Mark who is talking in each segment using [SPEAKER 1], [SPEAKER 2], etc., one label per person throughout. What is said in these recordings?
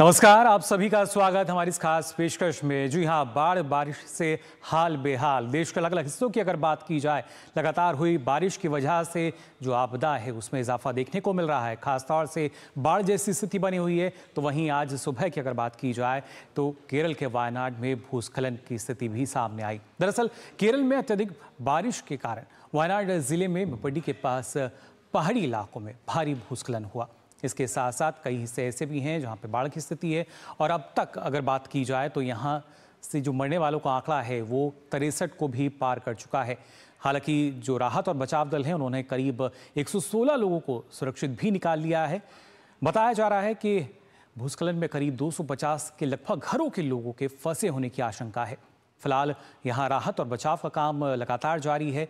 [SPEAKER 1] नमस्कार, आप सभी का स्वागत हमारी इस खास पेशकश में। जी हाँ बाढ़, बारिश से हाल बेहाल। देश के अलग अलग हिस्सों की अगर बात की जाए, लगातार हुई बारिश की वजह से जो आपदा है, उसमें इजाफा देखने को मिल रहा है। खासतौर से बाढ़ जैसी स्थिति बनी हुई है तो वहीं आज सुबह की अगर बात की जाए तो केरल के वायनाड में भूस्खलन की स्थिति भी सामने आई। दरअसल, केरल में अत्यधिक बारिश के कारण वायनाड ज़िले में मेपडी के पास पहाड़ी इलाकों में भारी भूस्खलन हुआ। इसके साथ साथ कई हिस्से ऐसे भी हैं जहाँ पे बाढ़ की स्थिति है। और अब तक अगर बात की जाए तो यहाँ से जो मरने वालों का आंकड़ा है, वो तिरसठ को भी पार कर चुका है। हालाँकि जो राहत और बचाव दल हैं, उन्होंने करीब 116 लोगों को सुरक्षित भी निकाल लिया है। बताया जा रहा है कि भूस्खलन में करीब 250 के लगभग घरों के लोगों के फंसे होने की आशंका है। फ़िलहाल यहाँ राहत और बचाव का काम लगातार जारी है।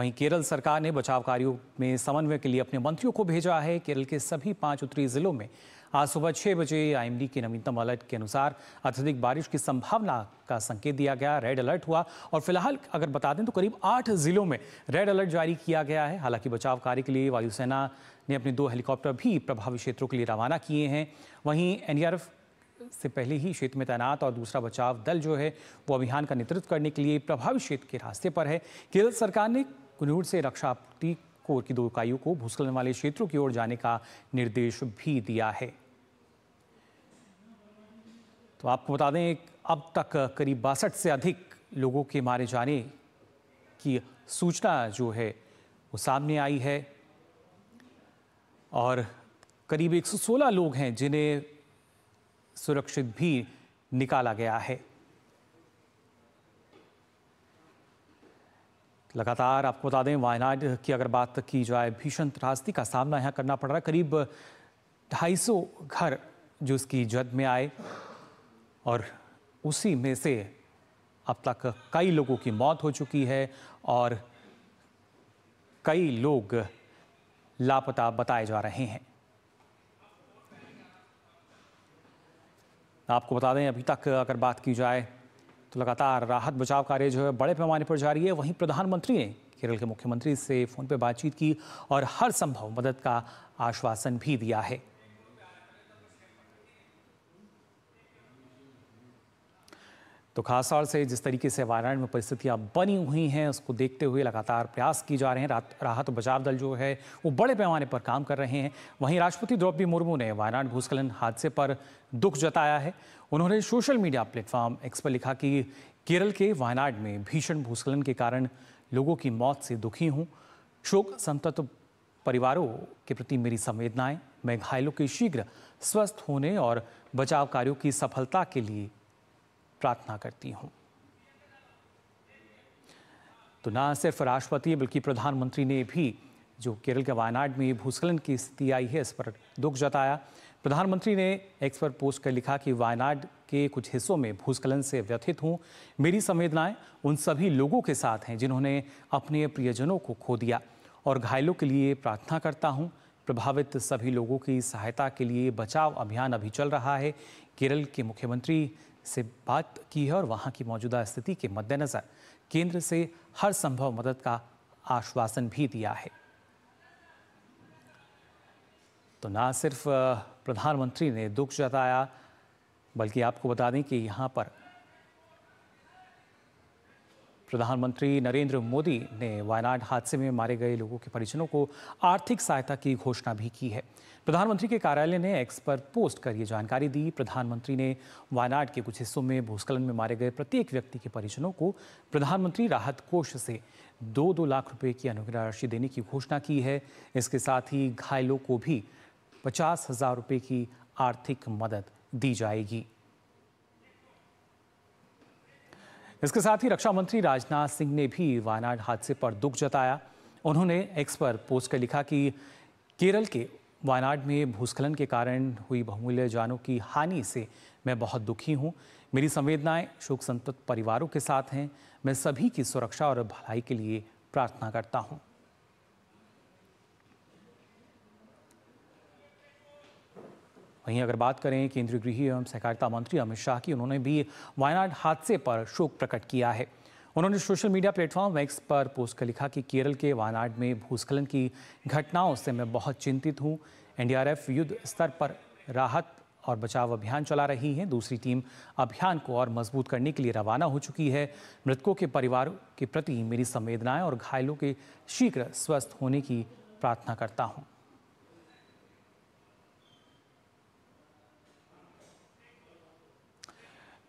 [SPEAKER 1] वहीं केरल सरकार ने बचाव कार्यों में समन्वय के लिए अपने मंत्रियों को भेजा है। केरल के सभी पाँच उत्तरी जिलों में आज सुबह छह बजे आईएमडी के नवीनतम अलर्ट के अनुसार अत्यधिक बारिश की संभावना का संकेत दिया गया। रेड अलर्ट हुआ और फ़िलहाल अगर बता दें तो करीब आठ जिलों में रेड अलर्ट जारी किया गया है। हालाँकि बचाव कार्य के लिए वायुसेना ने अपने दो हेलीकॉप्टर भी प्रभावित क्षेत्रों के लिए रवाना किए हैं। वहीं एनडीआरएफ से पहले ही क्षेत्र में तैनात और दूसरा बचाव दल जो है वो अभियान का नेतृत्व करने के लिए प्रभावित क्षेत्र के रास्ते पर है। केरल सरकार ने कुनूर से रक्षा आपूर्ति कोर की दो इकाइयों को भूस्खलन वाले क्षेत्रों की ओर जाने का निर्देश भी दिया है। तो आपको बता दें, अब तक करीब बासठ से अधिक लोगों के मारे जाने की सूचना जो है, वो सामने आई है। और करीब 116 लोग हैं जिन्हें सुरक्षित भी निकाला गया है। लगातार आपको बता दें, वायनाड की अगर बात की जाए, भीषण त्रासदी का सामना यहाँ करना पड़ रहा है। करीब 250 घर जो इसकी जद में आए और उसी में से अब तक कई लोगों की मौत हो चुकी है और कई लोग लापता बताए जा रहे हैं। आपको बता दें, अभी तक अगर बात की जाए तो लगातार राहत बचाव कार्य जो है बड़े पैमाने पर जारी है। वहीं प्रधानमंत्री ने केरल के मुख्यमंत्री से फ़ोन पर बातचीत की और हर संभव मदद का आश्वासन भी दिया है। तो खासतौर से जिस तरीके से वायनाड में परिस्थितियाँ बनी हुई हैं, उसको देखते हुए लगातार प्रयास की जा रहे हैं। राहत बचाव दल जो है, वो बड़े पैमाने पर काम कर रहे हैं। वहीं राष्ट्रपति द्रौपदी मुर्मू ने वायनाड भूस्खलन हादसे पर दुख जताया है। उन्होंने सोशल मीडिया प्लेटफॉर्म एक्स पर लिखा कि केरल के वायनाड में भीषण भूस्खलन के कारण लोगों की मौत से दुखी हूँ। शोक संतप्त परिवारों के प्रति मेरी संवेदनाएँ। मैं घायलों के शीघ्र स्वस्थ होने और बचाव कार्यों की सफलता के लिए प्रार्थना करती हूँ। तो ना सिर्फ़ राष्ट्रपति बल्कि प्रधानमंत्री ने भी जो केरल के वायनाड में भूस्खलन की स्थिति आई है, इस पर दुख जताया। प्रधानमंत्री ने एक्स पर पोस्ट कर लिखा कि वायनाड के कुछ हिस्सों में भूस्खलन से व्यथित हूँ। मेरी संवेदनाएँ उन सभी लोगों के साथ हैं जिन्होंने अपने प्रियजनों को खो दिया और घायलों के लिए प्रार्थना करता हूँ। प्रभावित सभी लोगों की सहायता के लिए बचाव अभियान अभी चल रहा है। केरल के मुख्यमंत्री से बात की है और वहाँ की मौजूदा स्थिति के मद्देनज़र केंद्र से हर संभव मदद का आश्वासन भी दिया है। तो ना सिर्फ़ प्रधानमंत्री ने दुख जताया, बल्कि आपको बता दें कि यहाँ पर प्रधानमंत्री नरेंद्र मोदी ने वायनाड हादसे में मारे गए लोगों के परिजनों को आर्थिक सहायता की घोषणा भी की है। प्रधानमंत्री के कार्यालय ने एक्स पर पोस्ट कर ये जानकारी दी। प्रधानमंत्री ने वायनाड के कुछ हिस्सों में भूस्खलन में मारे गए प्रत्येक व्यक्ति के परिजनों को प्रधानमंत्री राहत कोष से दो दो लाख रुपए की अनुग्रह राशि देने की घोषणा की है। इसके साथ ही घायलों को भी पचास हज़ार रुपये की आर्थिक मदद दी जाएगी। इसके साथ ही रक्षा मंत्री राजनाथ सिंह ने भी वायनाड हादसे पर दुख जताया। उन्होंने एक्स पर पोस्ट कर लिखा कि केरल के वायनाड में भूस्खलन के कारण हुई बहुमूल्य जानों की हानि से मैं बहुत दुखी हूँ। मेरी संवेदनाएँ शोक संतप्त परिवारों के साथ हैं। मैं सभी की सुरक्षा और भलाई के लिए प्रार्थना करता हूँ। वहीं अगर बात करें केंद्रीय गृह एवं सहकारिता मंत्री अमित शाह की, उन्होंने भी वायनाड हादसे पर शोक प्रकट किया है। उन्होंने सोशल मीडिया प्लेटफॉर्म वैक्स पर पोस्ट कर लिखा कि केरल के वायनाड में भूस्खलन की घटनाओं से मैं बहुत चिंतित हूँ। एनडीआरएफ युद्ध स्तर पर राहत और बचाव अभियान चला रही हैं। दूसरी टीम अभियान को और मज़बूत करने के लिए रवाना हो चुकी है। मृतकों के परिवार के प्रति मेरी संवेदनाएँ और घायलों के शीघ्र स्वस्थ होने की प्रार्थना करता हूँ।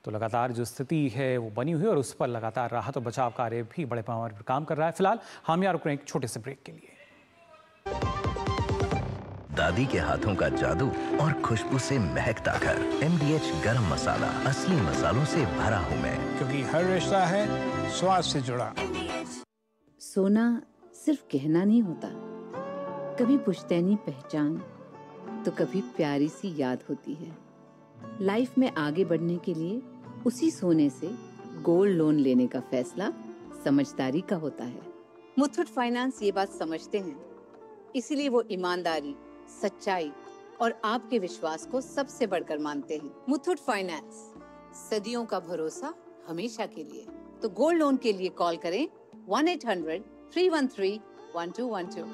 [SPEAKER 1] तो लगातार जो स्थिति है वो बनी हुई है और उस पर लगातार राहत और बचाव कार्य भी बड़े पैमाने पर काम कर रहा है। फ़िलहाल हम यहाँ रुक रहे हैं एक छोटे से ब्रेक के लिए।
[SPEAKER 2] दादी के हाथों का जादू और खुशबू से महकता घर। एमडीएच गरम मसाला असली मसालों से भरा हूँ मैं।
[SPEAKER 3] क्योंकि हर रिश्ता है स्वाद से जुड़ा।
[SPEAKER 4] सोना सिर्फ़ कहना नहीं होता। कभी पुश्तैनी पहचान तो कभी प्यारी सी याद होती है। लाइफ में आगे बढ़ने के लिए उसी सोने से गोल्ड लोन लेने का फैसला समझदारी का होता है मुथुट फाइनेंस ये बात समझते हैं इसीलिए वो ईमानदारी सच्चाई और आपके विश्वास को सबसे बढ़कर मानते हैं मुथुट फाइनेंस सदियों का भरोसा हमेशा के लिए तो गोल्ड लोन के लिए कॉल करें one eight hundred three one three one two one two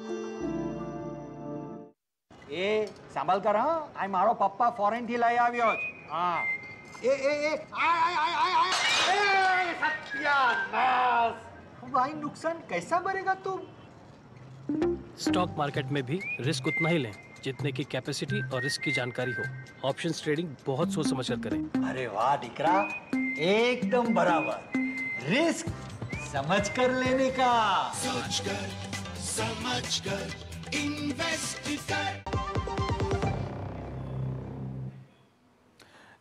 [SPEAKER 5] એ સાંભળ કર હા આ મારો પપ્પા ફોરેન થી લઈ આવ્યો છે હા ए ए ए ए सत्यानाश भाई नुकसान कैसा भरेगा तुम?
[SPEAKER 6] स्टॉक मार्केट में भी रिस्क उतना ही लें जितने की कैपेसिटी और रिस्क की जानकारी हो। ऑप्शन ट्रेडिंग बहुत सोच समझ कर करें।
[SPEAKER 5] अरे वाह डिकरा एकदम बराबर। रिस्क समझ कर लेने का। सोच कर समझ कर इन्वेस्ट कर।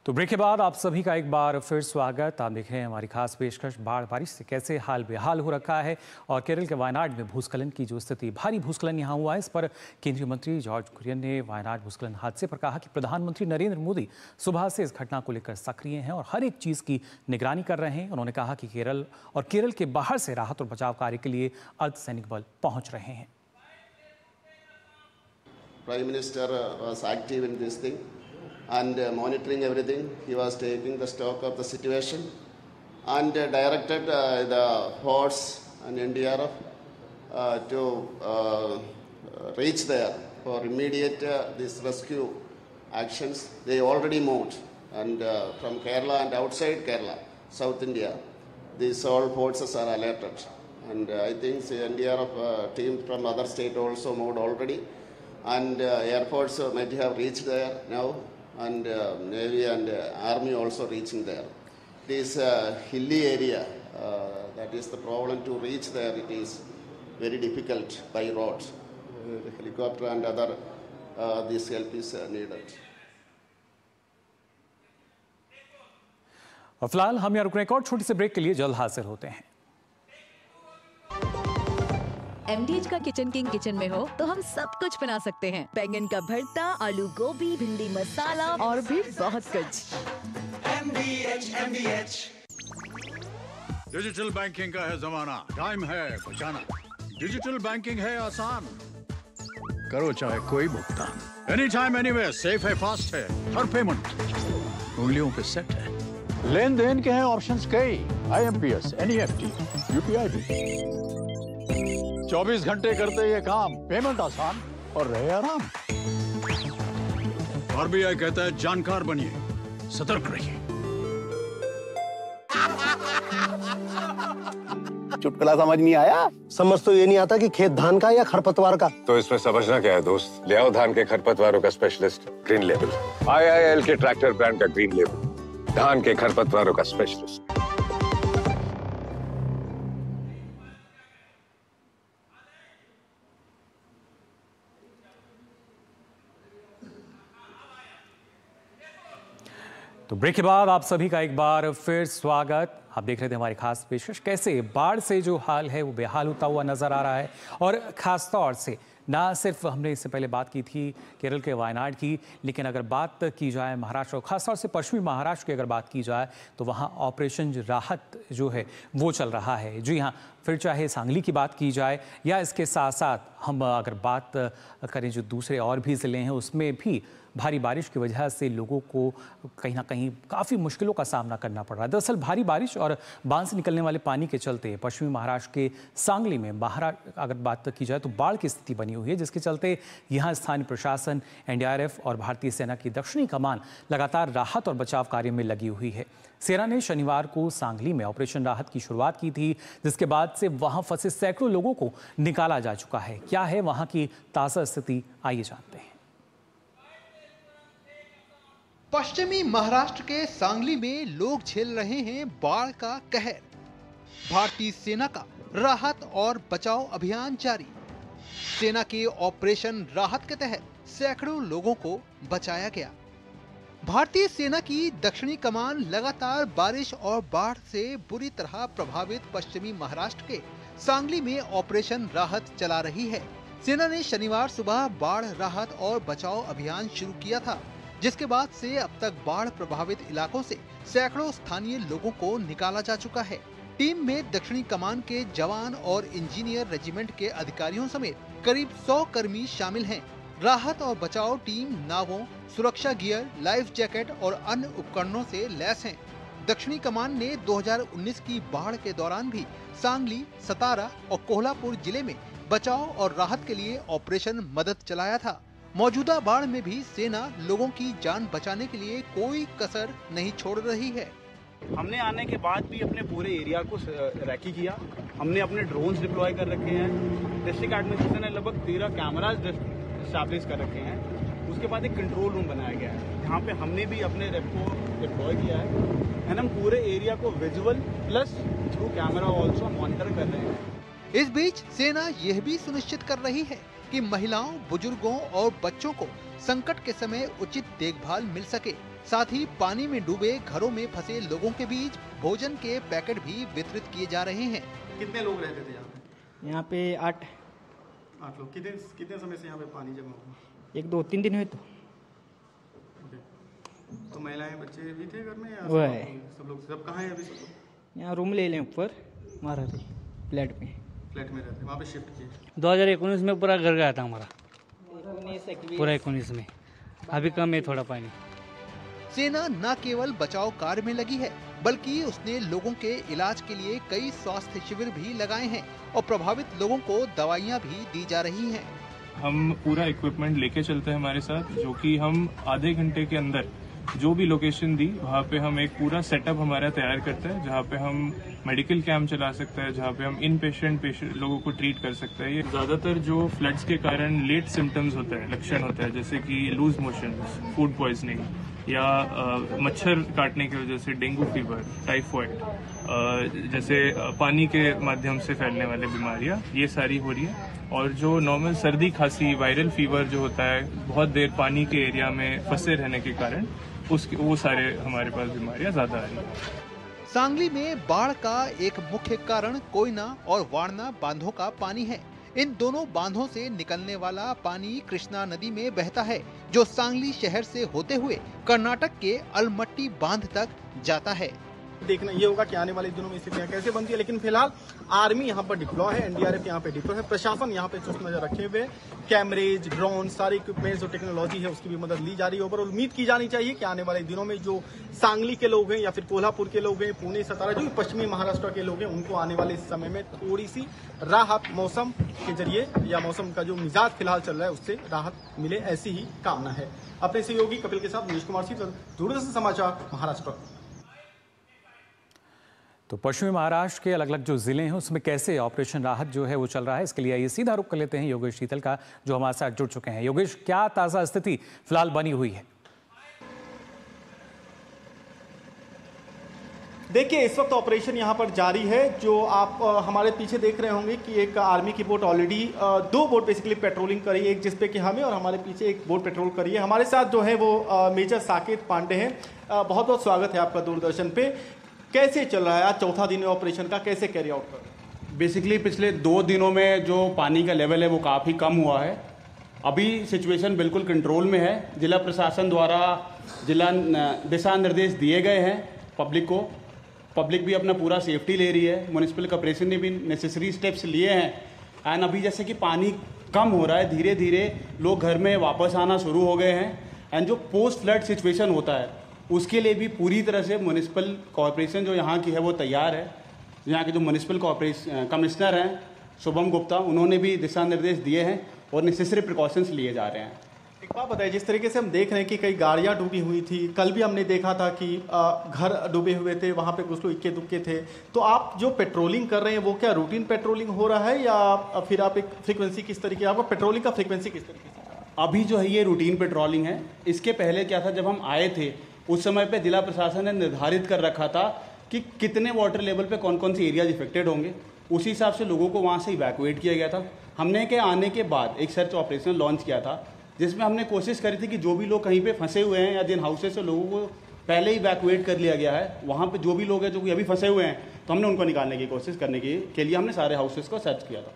[SPEAKER 1] तो ब्रेक के बाद आप सभी का एक बार फिर स्वागत। आप देख रहे हैं हमारी खास पेशकश बाढ़ बारिश से कैसे हाल बेहाल हो रखा है और केरल के वायनाड में भूस्खलन की जो स्थिति, भारी भूस्खलन यहाँ हुआ है, इस पर केंद्रीय मंत्री जॉर्ज कुरियन ने वायनाड भूस्खलन हादसे पर कहा कि प्रधानमंत्री नरेंद्र मोदी सुबह से इस घटना को लेकर सक्रिय हैं और हर एक चीज़ की निगरानी कर रहे हैं। उन्होंने कहा कि केरल और केरल के बाहर से राहत और बचाव कार्य के लिए अर्धसैनिक बल पहुँच रहे हैं।
[SPEAKER 7] Prime Minister was active in this thing. And uh, monitoring everything. He was taking the stock of the situation and uh, directed uh, the horse and NDRF uh, to uh, reach there for immediate uh, this rescue actions. They already moved and from Kerala and outside Kerala, South India, these all forces are alerted. And I think the NDRF team from other state also moved already and Air Force uh, might have reached there now, and uh, Navy and uh, Army also reaching there. This uh, hilly area, uh, that is the problem to reach there. It is very difficult by road. Uh, the helicopter and other uh, this help is uh, needed.
[SPEAKER 1] और फिलहाल हम यहाँ रुक रहे हैं एक और छोटी सी ब्रेक के लिए जल्द हाजिर होते हैं
[SPEAKER 8] एमडीएच का किचन किंग किचन में हो तो हम सब कुछ बना सकते हैं। बैंगन का भरता आलू गोभी भिंडी मसाला और भी बहुत कुछ।
[SPEAKER 9] डिजिटल बैंकिंग का है जमाना। टाइम है बचाना। डिजिटल बैंकिंग है आसान। करो चाहे कोई भुगतान। Any time any way safe है फास्ट है हर पेमेंट उंगलियों पे सेट है। लेन देन के हैं ऑप्शंस कई। I M P S N E F T U P I भी चौबीस घंटे करते ये काम पेमेंट आसान और रहे आराम। आरबीआई कहता है जानकार बनिए। सतर्क रहिए।
[SPEAKER 10] चुटकुला समझ नहीं आया? समझ तो ये नहीं आता कि खेत धान का या खरपतवार का।
[SPEAKER 11] तो इसमें समझना क्या है दोस्त? ले आओ धान के खरपतवारों का स्पेशलिस्ट ग्रीन लेवल आईआईएल के ट्रैक्टर ब्रांड का ग्रीन लेबल धान के खरपतवारों का स्पेशलिस्ट
[SPEAKER 1] तो ब्रेक के बाद आप सभी का एक बार फिर स्वागत। आप देख रहे थे हमारी खास पेशकश। कैसे? बाढ़ से जो हाल है, वो बेहाल होता हुआ नज़र आ रहा है। और खास तौर से, ना सिर्फ़ हमने इससे पहले बात की थी केरल के वायनाड की, लेकिन अगर बात की जाए महाराष्ट्र और खासतौर से पश्चिमी महाराष्ट्र की अगर बात की जाए तो वहाँ ऑपरेशन राहत जो है, वो चल रहा है। जी हाँ फिर चाहे सांगली की बात की जाए, या इसके साथ साथ हम अगर बात करें जो दूसरे और भी ज़िले हैं, उसमें भी भारी बारिश की वजह से लोगों को कहीं ना कहीं काफ़ी मुश्किलों का सामना करना पड़ रहा है। दरअसल भारी बारिश और बाँध से निकलने वाले पानी के चलते पश्चिमी महाराष्ट्र के सांगली में बाहर, अगर बात की जाए तो बाढ़ की स्थिति बनी हुई है, जिसके चलते यहाँ स्थानीय प्रशासन, एनडीआरएफ और भारतीय सेना की दक्षिणी कमान लगातार राहत और बचाव कार्य में लगी हुई है। सेना ने शनिवार को सांगली में ऑपरेशन राहत की शुरुआत की थी, जिसके बाद से वहाँ फंसे सैकड़ों लोगों को निकाला जा चुका है। क्या है वहाँ की ताज़ा स्थिति, आइए जानते हैं।
[SPEAKER 12] पश्चिमी महाराष्ट्र के सांगली में लोग झेल रहे हैं बाढ़ का कहर। भारतीय सेना का राहत और बचाव अभियान जारी। सेना के ऑपरेशन राहत के तहत सैकड़ों लोगों को बचाया गया। भारतीय सेना की दक्षिणी कमान लगातार बारिश और बाढ़ से बुरी तरह प्रभावित पश्चिमी महाराष्ट्र के सांगली में ऑपरेशन राहत चला रही है। सेना ने शनिवार सुबह बाढ़ राहत और बचाव अभियान शुरू किया था। जिसके बाद से अब तक बाढ़ प्रभावित इलाकों से सैकड़ों स्थानीय लोगों को निकाला जा चुका है। टीम में दक्षिणी कमान के जवान और इंजीनियर रेजिमेंट के अधिकारियों समेत करीब 100 कर्मी शामिल हैं। राहत और बचाव टीम नावों, सुरक्षा गियर, लाइफ जैकेट और अन्य उपकरणों से लैस हैं। दक्षिणी कमान ने 2019 की बाढ़ के दौरान भी सांगली, सतारा और कोल्हापुर ज़िले में बचाव और राहत के लिए ऑपरेशन मदद चलाया था। मौजूदा बाढ़ में भी सेना लोगों की जान बचाने के लिए कोई कसर नहीं छोड़ रही है।
[SPEAKER 13] हमने आने के बाद भी अपने पूरे एरिया को रैकी किया। हमने अपने ड्रोन्स डिप्लॉय कर रखे हैं। डिस्ट्रिक्ट एडमिनिस्ट्रेशन ने लगभग तेरह कैमराज स्टैब्लिश कर रखे हैं। उसके बाद एक कंट्रोल रूम बनाया गया है जहाँ पे हमने भी अपने रेप को डिप्लॉय किया है। एंड हम पूरे एरिया को visual plus through camera also monitor कर रहे हैं।
[SPEAKER 12] इस बीच सेना यह भी सुनिश्चित कर रही है कि महिलाओं बुज़ुर्गों और बच्चों को संकट के समय उचित देखभाल मिल सके। साथ ही पानी में डूबे घरों में फंसे लोगों के बीच भोजन के पैकेट भी वितरित किए जा रहे हैं।
[SPEAKER 13] कितने लोग रहते थे यहाँ पे?
[SPEAKER 14] यहाँ पे आठ।
[SPEAKER 13] आठ लोग। कितने कितने समय से यहाँ पे पानी जमा हुआ?
[SPEAKER 14] एक दो तीन दिन हुए तो।
[SPEAKER 13] तो महिलाएँ बच्चे भी थे घर में या
[SPEAKER 14] वो
[SPEAKER 13] सब-
[SPEAKER 14] है।
[SPEAKER 13] सब लोग सब कहाँ हैं अभी सब लोग?
[SPEAKER 14] यहाँ रूम ले लें ऊपर रहते फ्लैट में।
[SPEAKER 13] फ्लैट में रहते वहाँ पे शिफ्ट किए।
[SPEAKER 15] दो हज़ार उन्नीस में पूरा घर गया था हमारा। पूरा इक्कीस में। अभी कम है थोड़ा पानी।
[SPEAKER 12] सेना न केवल बचाव कार्य में लगी है बल्कि उसने लोगों के इलाज के लिए कई स्वास्थ्य शिविर भी लगाए हैं और प्रभावित लोगों को दवाइयाँ भी दी जा रही हैं।
[SPEAKER 16] हम पूरा इक्विपमेंट लेके चलते हैं हमारे साथ जो कि हम आधे घंटे के अंदर जो भी लोकेशन दी वहाँ पे हम एक पूरा सेटअप हमारा तैयार करते हैं जहाँ पे हम मेडिकल कैंप चला सकते हैं जहाँ पे हम इन पेशेंट लोगों को ट्रीट कर सकते हैं। ये ज़्यादातर जो फ्लड्स के कारण लेट सिम्टम्स होते हैं लक्षण होते हैं जैसे कि लूज मोशन फ़ूड पॉइजनिंग या अ, मच्छर काटने की वजह से डेंगू फीवर टाइफॉइड जैसे पानी के माध्यम से फैलने वाली बीमारियाँ ये सारी हो रही है। और जो नॉर्मल सर्दी खांसी वायरल फीवर जो होता है बहुत देर पानी के एरिया में फंसे रहने के कारण उसके वो सारे हमारे पास बीमारियाँ ज़्यादा आ रही हैं।
[SPEAKER 12] सांगली में बाढ़ का एक मुख्य कारण कोयना और वारना बांधों का पानी है। इन दोनों बांधों से निकलने वाला पानी कृष्णा नदी में बहता है, जो सांगली शहर से होते हुए कर्नाटक के अलमट्टी बाँध तक जाता है।
[SPEAKER 13] देखना, ये होगा कि आने वाले दिनों में स्थितियाँ कैसे बनती है। लेकिन फ़िलहाल, आर्मी यहाँ पर डिप्लॉय है एनडीआरएफ यहाँ पे डिप्लॉय है। प्रशासन यहाँ पे चुस्त नज़र रखे हुए कैमरेज ड्रोन सारे इक्विपमेंट्स जो टेक्नोलॉजी है, उसकी भी मदद ली जा रही है। और उम्मीद की जानी चाहिए कि आने वाले दिनों में जो सांगली के लोग हैं या फिर कोल्हापुर के लोग हैं, पुणे, सतारा, जो पश्चिमी महाराष्ट्र के लोग हैं, उनको आने वाले समय में थोड़ी सी राहत मौसम के ज़रिए या मौसम का जो मिजाज फ़िलहाल चल रहा है, उससे राहत मिले, ऐसी ही कामना है। अपने सहयोगी कपिल के साथ मनीष कुमार सिंह दूरदर्शन समाचार, महाराष्ट्र।
[SPEAKER 1] तो पश्चिमी महाराष्ट्र के अलग अलग जो ज़िले हैं उसमें कैसे ऑपरेशन राहत जो है वो चल रहा है इसके लिए आइए सीधा रुख कर लेते हैं योगेश शीतल का जो हमारे साथ जुड़ चुके हैं। योगेश क्या ताज़ा स्थिति फ़िलहाल बनी हुई है?
[SPEAKER 13] देखिए इस वक्त ऑपरेशन यहाँ पर जारी है जो आप अ, हमारे पीछे देख रहे होंगे कि एक आर्मी की बोट ऑलरेडी दो बोट बेसिकली पेट्रोलिंग करी है एक जिसपे कि हमें और हमारे पीछे एक बोट पेट्रोल करी है। हमारे साथ जो है वो अ, मेजर साकेत पांडे हैं। बहुत बहुत स्वागत है आपका दूरदर्शन पे। कैसे चल रहा है? आज चौथा दिन ऑपरेशन का कैसे कैरी आउट कर?
[SPEAKER 17] बेसिकली पिछले दो दिनों में जो पानी का लेवल है, वो काफ़ी कम हुआ है। अभी सिचुएशन बिल्कुल कंट्रोल में है। जिला प्रशासन द्वारा जिला दिशा निर्देश दिए गए हैं पब्लिक को। पब्लिक भी अपना पूरा सेफ्टी ले रही है। म्यूनिसिपल कॉर्पोरेशन ने भी नेसेसरी स्टेप्स लिए हैं। एंड अभी जैसे कि पानी कम हो रहा है धीरे धीरे लोग घर में वापस आना शुरू हो गए हैं। एंड जो पोस्ट फ्लड सिचुएशन होता है उसके लिए भी पूरी तरह से म्यूनिसिपल कॉरपोरेशन जो यहाँ की है वो तैयार है। यहाँ के जो म्यूनिसिपल कॉरपोरेशन कमिश्नर हैं शुभम गुप्ता उन्होंने भी दिशा निर्देश दिए हैं और नेसेसरी प्रिकॉशंस लिए जा रहे हैं।
[SPEAKER 13] एक बात बताइए जिस तरीके से हम देख रहे हैं कि कई गाड़ियाँ डूबी हुई थी कल भी हमने देखा था कि घर डूबे हुए थे वहाँ पे कुछ लोग इक्के दुक्के थे। तो आप जो पेट्रोलिंग कर रहे हैं वो क्या रूटीन पेट्रोलिंग हो रहा है या फिर आप एक फ्रीक्वेंसी किस तरीके आपका पेट्रोलिंग का फ्रीक्वेंसी किस तरीके से?
[SPEAKER 17] अभी जो है ये रूटीन पेट्रोलिंग है। इसके पहले क्या था जब हम आए थे उस समय पे जिला प्रशासन ने निर्धारित कर रखा था कि कितने वाटर लेवल पे कौन कौन से एरियाज़ इफेक्टेड होंगे। उसी हिसाब से लोगों को वहाँ से इवैकुएट किया गया था। हमने के आने के बाद एक सर्च ऑपरेशन लॉन्च किया था, जिसमें हमने कोशिश करी थी कि जो भी लोग कहीं पे फंसे हुए हैं या जिन हाउसेज से लोगों को पहले ही इवैकुएट कर लिया गया है, वहाँ पे जो भी लोग हैं जो कि अभी फंसे हुए हैं तो हमने उनको निकालने की कोशिश करने की के लिए हमने सारे हाउसेज को सर्च किया था।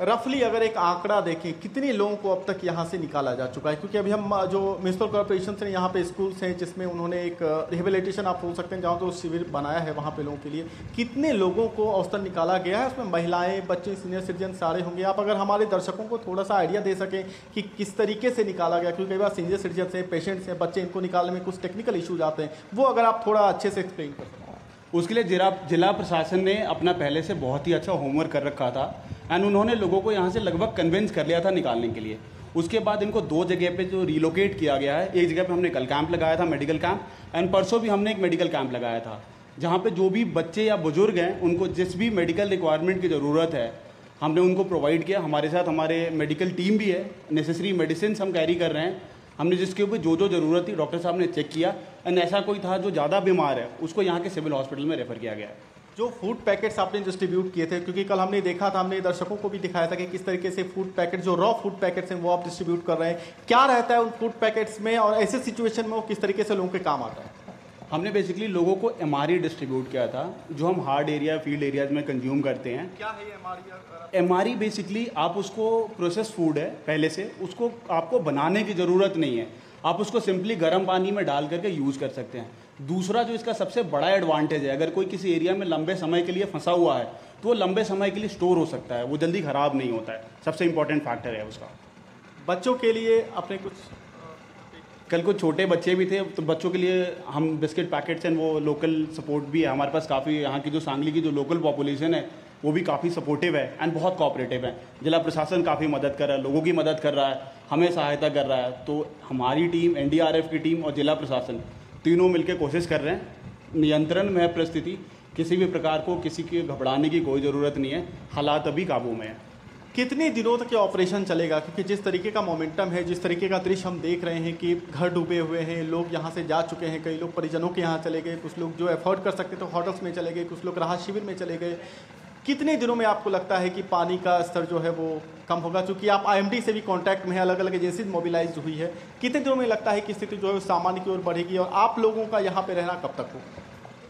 [SPEAKER 13] रफली अगर एक आंकड़ा देखें, कितने लोगों को अब तक यहाँ से निकाला जा चुका है? क्योंकि अभी हम जो म्यूनसिपल कॉरपोरेशन से यहाँ पे स्कूल्स हैं, जिसमें उन्होंने एक रिहेबिलिटेशन आप बोल सकते हैं, जहाँ तो शिविर बनाया है वहाँ पे लोगों के लिए। कितने लोगों को औसतन निकाला गया है? उसमें महिलाएँ, बच्चे, सीनियर सिटीजन सारे होंगे। आप अगर हमारे दर्शकों को थोड़ा सा आइडिया दे सकें कि किस तरीके से निकाला गया, क्योंकि कई बार सीनियर सिटीजन हैं, पेशेंट्स हैं, बच्चे, इनको निकालने में कुछ टेक्निकल इशूज आते हैं। वो अगर आप थोड़ा अच्छे से एक्सप्लेन कर सकें।
[SPEAKER 17] उसके लिए जिला जिला प्रशासन ने अपना पहले से बहुत ही अच्छा होमवर्क कर रखा था। एंड उन्होंने लोगों को यहाँ से लगभग कन्विंस कर लिया था निकालने के लिए। उसके बाद इनको दो जगह पे जो रिलोकेट किया गया है, एक जगह पे हमने कल कैंप लगाया था मेडिकल कैंप एंड परसों भी हमने एक मेडिकल कैंप लगाया था, जहाँ पे जो भी बच्चे या बुज़ुर्ग हैं, उनको जिस भी मेडिकल रिक्वायरमेंट की ज़रूरत है, हमने उनको प्रोवाइड किया। हमारे साथ हमारे मेडिकल टीम भी है नेसेसरी मेडिसिन हम कैरी कर रहे हैं। हमने जिसके ऊपर जो जो ज़रूरत थी डॉक्टर साहब ने चेक किया। एंड ऐसा कोई था जो ज़्यादा बीमार है, उसको यहाँ के सिविल हॉस्पिटल में रेफर किया गया है।
[SPEAKER 13] जो फ़ूड पैकेट्स आपने डिस्ट्रीब्यूट किए थे क्योंकि कल हमने देखा था हमने दर्शकों को भी दिखाया था कि किस तरीके से फ़ूड पैकेट जो रॉ फ़ूड पैकेट्स हैं वो आप डिस्ट्रीब्यूट कर रहे हैं। क्या रहता है उन फ़ूड पैकेट्स में और ऐसे सिचुएशन में वो किस तरीके से लोगों के काम आता है?
[SPEAKER 17] हमने बेसिकली लोगों को एम डिस्ट्रीब्यूट किया था जो हम हार्ड एरिया फ़ील्ड एरियाज़ में कंज्यूम करते हैं।
[SPEAKER 13] क्या है ये
[SPEAKER 17] एम बेसिकली आप उसको प्रोसेस फ़ूड है पहले से। उसको आपको बनाने की ज़रूरत नहीं है। आप उसको सिंपली गर्म पानी में डाल करके यूज़ कर सकते हैं। दूसरा जो इसका सबसे बड़ा एडवांटेज है, अगर कोई किसी एरिया में लंबे समय के लिए फंसा हुआ है तो वो लंबे समय के लिए स्टोर हो सकता है, वो जल्दी ख़राब नहीं होता है। सबसे इंपॉर्टेंट फैक्टर है उसका।
[SPEAKER 13] बच्चों के लिए अपने कुछ,
[SPEAKER 17] कल कुछ छोटे बच्चे भी थे तो बच्चों के लिए हम बिस्किट पैकेट्स एंड वो लोकल सपोर्ट भी है। हमारे पास काफ़ी, यहाँ की जो सांगली की जो लोकल पॉपुलेशन है, वो भी काफ़ी सपोर्टिव है एंड बहुत कोऑपरेटिव है। जिला प्रशासन काफ़ी मदद कर रहा है, लोगों की मदद कर रहा है, हमें सहायता कर रहा है। तो हमारी टीम एनडीआरएफ की टीम और जिला प्रशासन तीनों मिलकर कोशिश कर रहे हैं। नियंत्रण में परिस्थिति। किसी भी प्रकार को किसी के घबराने की कोई ज़रूरत नहीं है। हालात अभी काबू में है।
[SPEAKER 13] कितने दिनों तक ये ऑपरेशन चलेगा? क्योंकि जिस तरीके का मोमेंटम है, जिस तरीके का दृश्य हम देख रहे हैं कि घर डूबे हुए हैं, लोग यहाँ से जा चुके हैं, कई लोग परिजनों के यहाँ चले गए, कुछ लोग जो एफर्ट कर सकते तो होटल्स में चले गए, कुछ लोग राहत शिविर में चले गए। कितने दिनों में आपको लगता है कि पानी का स्तर जो है वो कम होगा? क्योंकि आप आईएमडी से भी कांटेक्ट में है अलग अलग एजेंसी मोबिलाइज हुई है। कितने दिनों में लगता है कि स्थिति जो है सामान्य की ओर बढ़ेगी और आप लोगों का यहाँ पे रहना कब तक हो?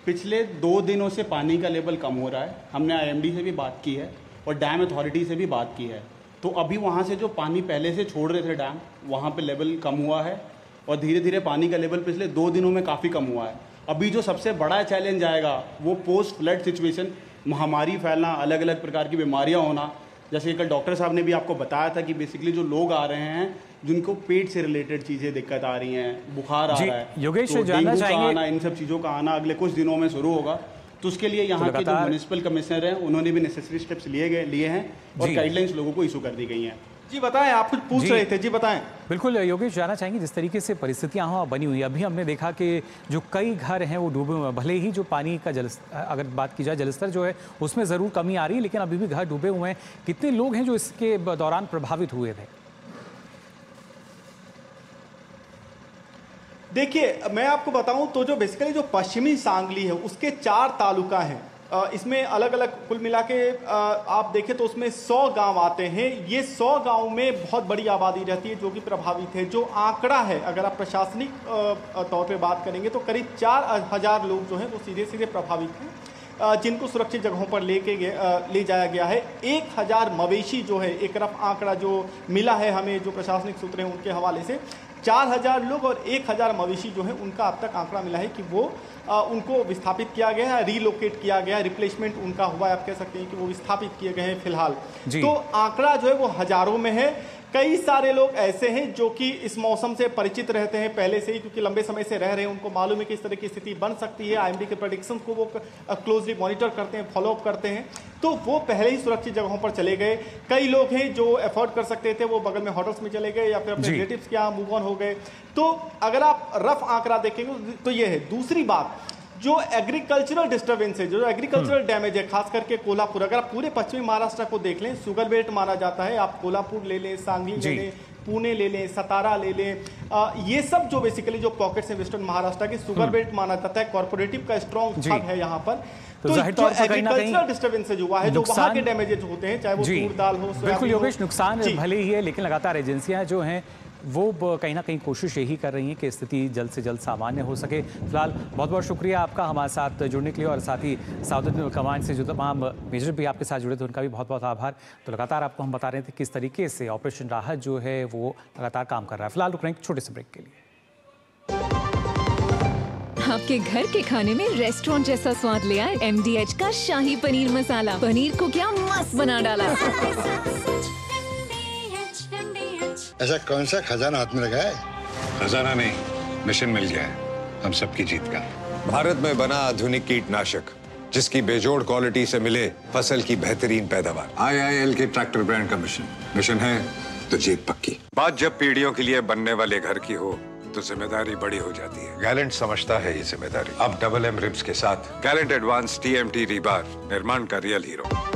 [SPEAKER 17] पिछले दो दिनों से पानी का लेवल कम हो रहा है। हमने आईएमडी से भी बात की है और डैम अथॉरिटी से भी बात की है। तो अभी वहाँ से जो पानी पहले से छोड़ रहे थे डैम वहाँ पे लेवल कम हुआ है और धीरे धीरे पानी का लेवल पिछले दो दिनों में काफ़ी कम हुआ है। अभी जो सबसे बड़ा चैलेंज आएगा, वो पोस्ट फ्लड सिचुएशन महामारी फैलना अलग अलग प्रकार की बीमारियाँ होना। जैसे कल डॉक्टर साहब ने भी आपको बताया था कि बेसिकली जो लोग आ रहे हैं जिनको पेट से रिलेटेड चीज़ें दिक्कत आ रही हैं बुखार आ रहा है
[SPEAKER 1] योगेश
[SPEAKER 17] तो
[SPEAKER 1] जानना चाहेंगे?
[SPEAKER 17] आना इन सब चीज़ों का आना अगले कुछ दिनों में शुरू होगा। तो उसके लिए यहाँ के जो म्यूनिसिपल कमिश्नर हैं उन्होंने भी नेसेसरी स्टेप्स लिए गए लिए हैं और गाइडलाइंस लोगों को इशू कर दी गई हैं।
[SPEAKER 13] जी बताएँ आप कुछ पूछ रहे थे जी बताएँ।
[SPEAKER 1] बिल्कुल योगेश जाना चाहेंगे जिस तरीके से परिस्थितियाँ वहाँ बनी हुई अभी हमने देखा कि जो कई घर हैं वो डूबे हुए हैं। भले ही जो पानी का जल अगर बात की जाए जलस्तर जो है उसमें ज़रूर कमी आ रही है लेकिन अभी भी घर डूबे हुए हैं। कितने लोग हैं जो इसके दौरान प्रभावित हुए थे?
[SPEAKER 13] देखिए मैं आपको बताऊँ तो जो बेसिकली जो पश्चिमी सांगली है उसके चार तालुका हैं। इसमें अलग अलग कुल मिला के आप देखें तो उसमें 100 गाँव आते हैं। ये 100 गाँव में बहुत बड़ी आबादी रहती है, जो कि प्रभावित है, जो आंकड़ा है। अगर आप प्रशासनिक तौर पे बात करेंगे तो करीब चार हज़ार लोग जो हैं, वो सीधे सीधे प्रभावित हैं जिनको सुरक्षित जगहों पर लेके ले जाया गया है। एक हज़ार मवेशी जो है, एक रफ आंकड़ा जो मिला है हमें, जो प्रशासनिक सूत्र हैं उनके हवाले से चार हज़ार लोग और एक हज़ार मवेशी जो है उनका अब तक आंकड़ा मिला है कि वो आ, उनको विस्थापित किया गया है रीलोकेट किया गया है रिप्लेसमेंट उनका हुआ है आप कह सकते हैं कि वो विस्थापित किए गए हैं फ़िलहाल। तो आंकड़ा जो है वो हज़ारों में है। कई सारे लोग ऐसे हैं जो कि इस मौसम से परिचित रहते हैं पहले से ही क्योंकि लंबे समय से रह रहे हैं उनको मालूम है कि इस तरह की स्थिति बन सकती है। आईएमडी के प्रोडिक्शन को वो क्लोजली मॉनिटर करते हैं फॉलोअप करते हैं। तो वो पहले ही सुरक्षित जगहों पर चले गए। कई लोग हैं जो एफोर्ड कर सकते थे वो बगल में होटल्स में चले गए या फिर अपने। रिलेटिव्स के यहाँ मूव ऑन हो गए। तो अगर आप रफ आंकड़ा देखेंगे तो ये है। दूसरी बात जो एग्रीकल्चरल डिस्टर्बेंस है जो एग्रीकल्चरल डैमेज है खास करके कोल्हापुर। अगर आप पूरे पश्चिमी महाराष्ट्र को देख लें सुगर बेल्ट माना जाता है। आप कोल्हापुर ले लें सांगली ले लें पुणे ले लें सतारा ले लें ये सब जो बेसिकली जो पॉकेट्स हैं वेस्टर्न महाराष्ट्र के सुगर बेल्ट माना जाता है कॉर्पोरेटिव का स्ट्रॉन्ग। हब है यहाँ पर।
[SPEAKER 1] तो
[SPEAKER 13] तो जो एग्रीकल्चरल डिस्टर्बेंस जो हुआ है जो वहाँ के डैमेजेस होते हैं चाहे वो दाल हो
[SPEAKER 1] बिल्कुल। योगेश नुकसान। भले ही है लेकिन लगातार एजेंसियाँ जो हैं वो कहीं ना कहीं कोशिश यही कर रही हैं कि स्थिति जल्द से जल्द सामान्य हो सके। फ़िलहाल बहुत बहुत शुक्रिया आपका हमारे साथ जुड़ने के लिए और साथ ही साउदर्न कमांड से जो तमाम मेजर भी आपके साथ जुड़े थे उनका भी बहुत बहुत आभार। तो लगातार आपको हम बता रहे थे किस तरीके से ऑपरेशन राहत जो है वो लगातार काम कर रहा है। फ़िलहाल रुक रहे हैं छोटे से ब्रेक के लिए।
[SPEAKER 8] आपके घर के खाने में रेस्टोरेंट जैसा स्वाद ले आए एम का शाही पनीर मसाला। पनीर को क्या मस्त बना डाला।
[SPEAKER 18] ऐसा कौन सा खजाना हाथ में लगा है?
[SPEAKER 11] खजाना नहीं, मिशन मिल गया है। हम सबकी जीत का। भारत में बना आधुनिक कीटनाशक, जिसकी बेजोड़ क्वालिटी से मिले फ़सल की बेहतरीन पैदावार। आई आई एल के ट्रैक्टर ब्रांड का मिशन मिशन है तो जीत पक्की। बात जब पीढ़ियों के लिए बनने वाले घर की हो तो ज़िम्मेदारी बड़ी हो जाती है। गैलेंट समझता है ये ज़िम्मेदारी। अब डबल एम रिब्स के साथ Gallant advance T M T rebar निर्माण का रियल हीरो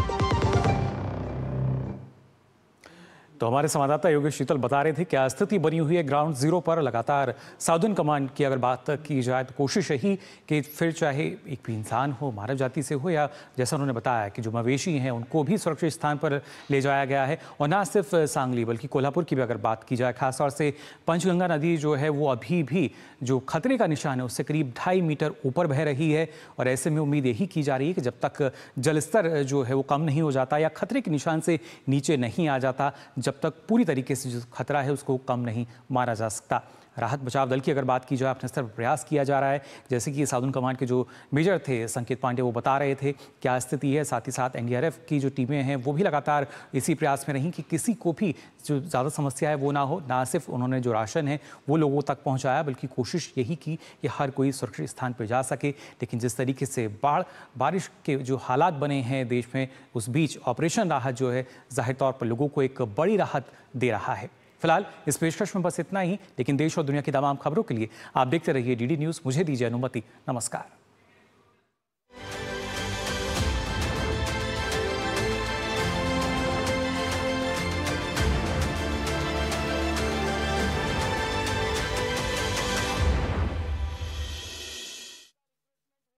[SPEAKER 1] तो हमारे संवाददाता योगेश शीतल बता रहे थे, क्या स्थिति बनी हुई है ग्राउंड ज़ीरो पर? लगातार साउदर्न कमांड की अगर बात की जाए तो कोशिश यही कि फिर चाहे एक भी इंसान हो, मानव जाति से हो, या जैसा उन्होंने बताया कि जो मवेशी हैं, उनको भी सुरक्षित स्थान पर ले जाया गया है। और ना सिर्फ़ सांगली, बल्कि कोल्हापुर की भी अगर बात की जाए, खासतौर से पंचगंगा नदी जो है, वो अभी भी जो खतरे का निशान है, उससे करीब ढाई मीटर ऊपर बह रही है। और ऐसे में उम्मीद यही की जा रही है कि जब तक जलस्तर जो है, वो कम नहीं हो जाता, या खतरे के निशान से नीचे नहीं आ जाता जब तक पूरी तरीके से जो खतरा है उसको कम नहीं मारा जा सकता। राहत बचाव दल की अगर बात की जाए, अपने स्तर पर प्रयास किया जा रहा है। जैसे कि साउदर्न कमांड के जो मेजर थे, संकेत पांडे, वो बता रहे थे क्या स्थिति है। साथ ही साथ एनडीआरएफ की जो टीमें हैं, वो भी लगातार इसी प्रयास में रहीं कि किसी को भी जो ज़्यादा समस्या है, वो ना हो। ना सिर्फ़ उन्होंने जो राशन है, वो लोगों तक पहुँचाया, बल्कि कोशिश यही की कि हर कोई सुरक्षित स्थान पर जा सके। लेकिन जिस तरीके से बाढ़, बारिश के जो हालात बने हैं देश में, उस बीच ऑपरेशन राहत जो है, ज़ाहिर तौर पर लोगों को एक बड़ी राहत दे रहा है। फ़िलहाल इस पेशकश में बस इतना ही, लेकिन देश और दुनिया की तमाम खबरों के लिए आप देखते रहिए डीडी न्यूज़ मुझे दीजिए अनुमति। नमस्कार।